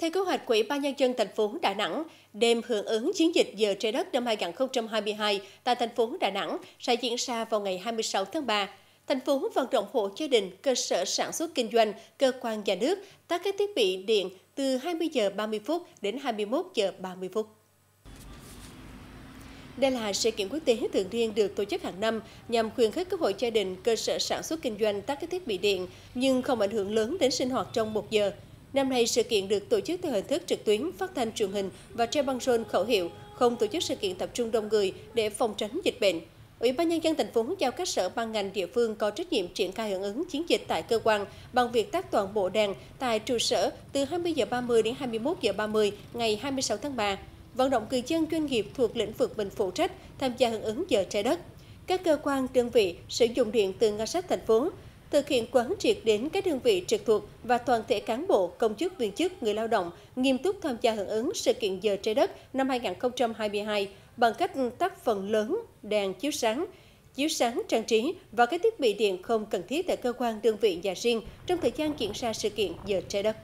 Theo kế hoạch của Ủy ban Nhân dân thành phố Đà Nẵng, đêm hưởng ứng chiến dịch giờ trái đất năm 2022 tại thành phố Đà Nẵng sẽ diễn ra vào ngày 26 tháng 3. Thành phố vận động hộ gia đình, cơ sở sản xuất kinh doanh, cơ quan nhà nước tắt các thiết bị điện từ 20 giờ 30 phút đến 21 giờ 30 phút. Đây là sự kiện quốc tế thường niên được tổ chức hàng năm nhằm khuyến khích các hộ gia đình, cơ sở sản xuất kinh doanh tắt các thiết bị điện nhưng không ảnh hưởng lớn đến sinh hoạt trong một giờ. Năm nay, sự kiện được tổ chức theo hình thức trực tuyến, phát thanh truyền hình và treo băng rôn khẩu hiệu, không tổ chức sự kiện tập trung đông người để phòng tránh dịch bệnh. Ủy ban nhân dân thành phố giao các sở ban ngành địa phương có trách nhiệm triển khai hưởng ứng chiến dịch tại cơ quan bằng việc tắt toàn bộ đèn tại trụ sở từ 20 giờ 30 đến 21 giờ 30 ngày 26 tháng 3. Vận động người dân doanh nghiệp thuộc lĩnh vực mình phụ trách tham gia hưởng ứng giờ trái đất. Các cơ quan đơn vị sử dụng điện từ ngân sách thành phố thực hiện quán triệt đến các đơn vị trực thuộc và toàn thể cán bộ, công chức, viên chức, người lao động nghiêm túc tham gia hưởng ứng sự kiện giờ trái đất năm 2022 bằng cách tắt phần lớn đèn chiếu sáng, chiếu sáng trang trí và các thiết bị điện không cần thiết tại cơ quan đơn vị nhà riêng trong thời gian diễn ra sự kiện giờ trái đất.